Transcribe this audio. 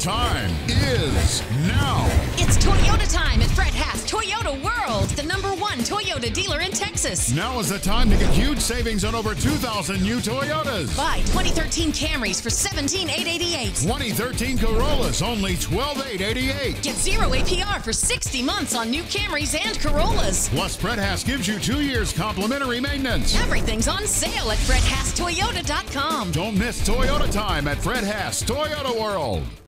time is now. It's Toyota time at Fred Haas Toyota World, the number one Toyota dealer in Texas. Now is the time to get huge savings on over 2,000 new Toyotas. Buy 2013 Camrys for 17888. 2013 Corollas, only 12888. Get zero APR for 60 months on new Camrys and Corollas. Plus, Fred Haas gives you two years complimentary maintenance. Everything's on sale at FredHaasToyota.com. Don't miss Toyota time at Fred Haas Toyota World.